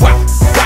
wow.